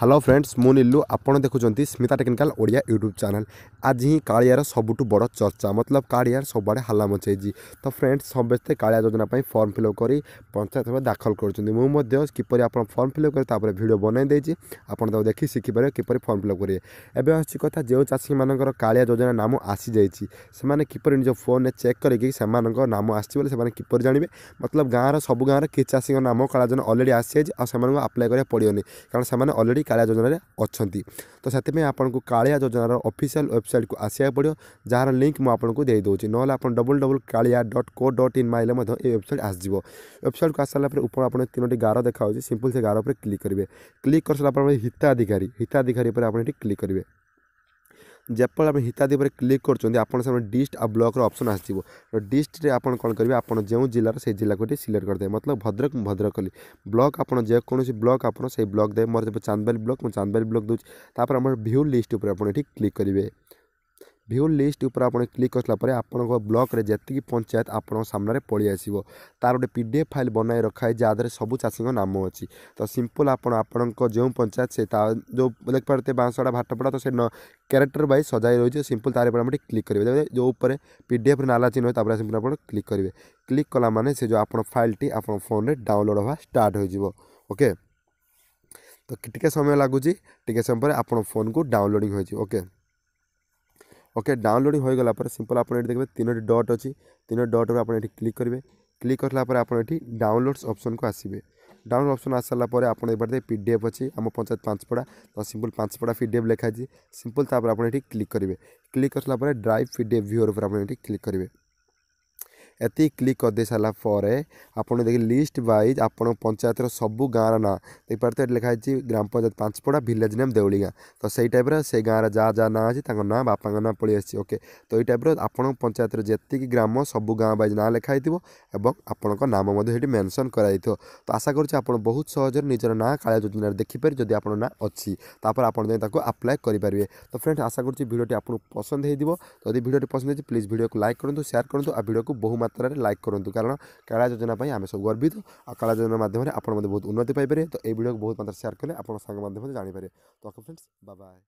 hello friends মু নিলু আপনার দেখুম Smita technical Odia YouTube channel আজ হি কাড়িয়ার সবুঠু বড় চর্চা মতলব কাড়িয়ার সবুড়ে হালা মচাইছি তো ফ্রেন্ডস সমস্তে কাড়িয়া যোজনা ফর্ম ফিল করে পঞ্চায়েত ভাবে দাখল করছেন মু কিপর আপনার ফর্ম ফিল করে তাপরে ভিডিও বনাই দিয়েছি আপনার তাকে দেখি শিখিপারে কিপর ফর্ম ফিল করবে এবে আসছে কথা যে চাষী মানুষ কাড়িয়া যোজনা নাম আসি যাই সে কিপর নিজ ফোনে চেক করি সে নাম আসছে বলে সে কিপর জাঁবে মতলব গাঁর সবু গাঁর কিছু চাষী নাম কাড়া যোজনা অলরেডি আসি যাই আপ্লাই করা পড়িওনি কারণ সে অলরেডি କାଳିଆ ଯୋଜନାରେ ଅଛନ୍ତି ତ ସେଥିପାଇଁ ଆପଣଙ୍କୁ କାଳିଆ ଯୋଜନାର ଅଫିସିଆଲ୍ ୱେବସାଇଟ୍କୁ ଆସିବାକୁ ପଡ଼ିବ ଯାହାର ଲିଙ୍କ୍ ମୁଁ ଆପଣଙ୍କୁ ଦେଇଦେଉଛି ନହେଲେ ଆପଣ double double Kalia dot co dot in ମାଇଲେ ମଧ୍ୟ ଏ ୱେବସାଇଟ୍ ଆସିଯିବ ୱେବସାଇଟ୍କୁ ଆସିସାରିଲା ପରେ ଉପରେ ଆପଣ ତିନୋଟି ଗାର ଦେଖାହେଉଛି ସିମ୍ପଲ୍ ସେ ଗାର ଉପରେ କ୍ଲିକ୍ କରିବେ କ୍ଲିକ୍ କରିସାରିଲା ପରେ ହିତାଧିକାରୀ ହିତାଧିକାରୀ ଉପରେ ଆପଣ ଏଠି କ୍ଲିକ୍ କରିବେ ଯେତେବେଳେ ଆପଣ ହିତାଧିପରେ କ୍ଲିକ୍ କରୁଛନ୍ତି ଆପଣ ସାମ୍ନା ଡିଷ୍ଟ ଆଉ ବ୍ଲକ୍ର ଅପସନ୍ ଆସିଯିବ ଡିଷ୍ଟରେ ଆପଣ କ'ଣ କରିବେ ଆପଣ ଯେଉଁ ଜିଲ୍ଲାର ସେଇ ଜିଲ୍ଲାକୁ ଏଠି ସିଲେକ୍ଟ କରିଦେବେ ମତଲବ ଭଦ୍ରକ ମୁଁ ଭଦ୍ରକ କଲି ବ୍ଲକ୍ ଆପଣ ଯେକୌଣସି ବ୍ଲକ୍ ଆପଣ ସେଇ ବ୍ଲକ୍ ଦେବେ ମୋର ଚାନ୍ଦବାଲି ବ୍ଲକ୍ ମୁଁ ଚାନ୍ଦବାଲି ବ୍ଲକ୍ ଦେଉଛି ତାପରେ ଆମର ଭ୍ୟୁ ଲିଷ୍ଟ ଉପରେ ଆପଣ ଏଠି କ୍ଲିକ୍ କରିବେ ভ্যু ଲିଷ୍ଟ ଉପରେ ଆପଣ କ୍ଲିକ୍ କରିସାରିଲା ପରେ ଆପଣଙ୍କ ବ୍ଲକ୍ରେ ଯେତିକି ପଞ୍ଚାୟତ ଆପଣଙ୍କ ସାମ୍ନାରେ ପଳେଇ ଆସିବ ତା'ର ଗୋଟେ ପି ଡି ଏଫ୍ ଫାଇଲ୍ ବନାଇ ରଖାଏ ଯାହା ସବୁ ଚାଷୀଙ୍କ ନାମ ଅଛି ତ ସିମ୍ପଲ୍ ଆପଣ ଆପଣଙ୍କ ଯେଉଁ ପଞ୍ଚାୟତ ସେ ତା ଯେଉଁ ଲେଖିପାରୁଥିବେ ବାଂଶଡ଼ା ଭାଟପଡ଼ା ତ ସେ କ୍ୟାରେକ୍ଟର ୱାଇଜ୍ ସଜାଇ ରହିଛି ସିମ୍ପଲ୍ ତା'ର ଉପରେ ଆପଣ ଟିକେ କ୍ଲିକ୍ କରିବେ ଯେଉଁ ଉପରେ ପି ଡି ଏଫ୍ରେ ନାଲା ଚିହ୍ନ ତା'ପରେ ସିମ୍ପଲ୍ ଆପଣ କ୍ଲିକ୍ କରିବେ କ୍ଲିକ୍ କଲା ମାନେ ସେ ଯେଉଁ ଆପଣ ଫାଇଲ୍ଟି ଆପଣ ଫୋନ୍ରେ ଡାଉନଲୋଡ଼୍ ହେବା ଷ୍ଟାର୍ଟ ହୋଇଯିବ ଓକେ ତ ଟିକେ ସମୟ ଲାଗୁଛି ଟିକେ ସମୟ ପରେ ଆପଣ ଫୋନ୍କୁ ଡାଉନଲୋଡ଼ିଂ ହୋଇଯିବ ଓକେ ওକେ ଡାଉନଲୋଡ଼ିଂ ହୋଇଗଲା ପରେ ସିମ୍ପଲ୍ ଆପଣ ଏଠି ଦେଖିବେ ତିନୋଟି ଡଟ୍ ଅଛି ତିନୋଟି ଡଟ୍ରେ ଆପଣ ଏଠି କ୍ଲିକ୍ କରିବେ କ୍ଲିକ୍ କରିଲା ପରେ ଆପଣ ଏଠି ଡାଉନଲୋଡ଼୍ସ ଅପସନ୍କୁ ଆସିବେ ডাউনলোড অপশন আসসারা পরে আপনার এবার দেখে পিডিএফ অছি আমার পঞ্চায়েত পাঁচপড়া তো সিম্পল পাঁচপড়া পিডিএফ লেখা আছে সিম্পল তাপরে আপনার এটি ক্লিক করবে ক্লিক করলা পরে ড্রাইভ পিডিএফ ভিওর উপরে আপনার এটি ক্লিক করবে ଏତିକି କ୍ଲିକ୍ କରିଦେଇ ସାରିଲା ପରେ ଆପଣ ଦେଖି ଲିଷ୍ଟ ୱାଇଜ୍ ଆପଣ ପଞ୍ଚାୟତର ସବୁ ଗାଁର ନାଁ ଦେଖିପାରୁଥିବେ ଏଠି ଲେଖା ହେଇଛି ଗ୍ରାମ ପଞ୍ଚାୟତ ପାଞ୍ଚପଡ଼ା ଭିଲେଜ୍ ନେମ୍ ଦେଉଳି ଗାଁ ତ ସେଇ ଟାଇପ୍ର ସେ ଗାଁର ଯାହା ଯାହା ନାଁ ଅଛି ତାଙ୍କ ନାଁ ବାପାଙ୍କ ନାଁ ପଳେଇ ଆସିଛି ଓକେ ତ ଏଇ ଟାଇପ୍ର ଆପଣଙ୍କ ପଞ୍ଚାୟତର ଯେତିକି ଗ୍ରାମ ସବୁ ଗାଁ ୱାଇଜ୍ ନାଁ ଲେଖା ହେଇଥିବ ଏବଂ ଆପଣଙ୍କ ନାମ ମଧ୍ୟ ସେଠି ମେନସନ୍ କରାଯାଇଥିବ ତ ଆଶା କରୁଛି ଆପଣ ବହୁତ ସହଜରେ ନିଜର ନାଁ କାଳିଆ ଯୋଜନାରେ ଦେଖିପାରିବେ ଯଦି ଆପଣଙ୍କ ନାଁ ଅଛି ତାପରେ ଆପଣ ଯାଇ ତାକୁ ଆପ୍ଲାଏ କରିପାରିବେ ତ ଫ୍ରେଣ୍ଡ ଆଶା କରୁଛି ଭିଡ଼ିଓଟି ଆପଣଙ୍କୁ ପସନ୍ଦ ହେଇଥିବ ଯଦି ଭିଡ଼ିଓଟି ପସନ୍ଦ ହେଇଛି ପ୍ଲିଜ୍ ଭିଡ଼ିଓକୁ ଲାଇକ୍ କରନ୍ତୁ ସେୟାର କରନ୍ତୁ ଆଉ ଭିଡ଼ିଓକୁ ବହୁ ମାତ୍ରାରେ ଲାଇକ୍ କରନ୍ତୁ କାରଣ କାଳିଆ ଯୋଜନା ପାଇଁ ଆମେ ସବୁ ଗର୍ବିତ ଆଉ କାଳିଆ ଯୋଜନା ମାଧ୍ୟମରେ ଆପଣ ମଧ୍ୟ ବହୁତ ଉନ୍ନତି ପାଇପାରିବେ ତ ଏହି ଭିଡ଼ିଓକୁ ବହୁତ ମାତ୍ରାରେ ସେୟାର୍ କଲେ ଆପଣ ସାଙ୍ଗ ମାଧ୍ୟମରେ ଜାଣିପାରିବେ ତ ଓକେ ଫ୍ରେଣ୍ଡସ୍ ବାଏ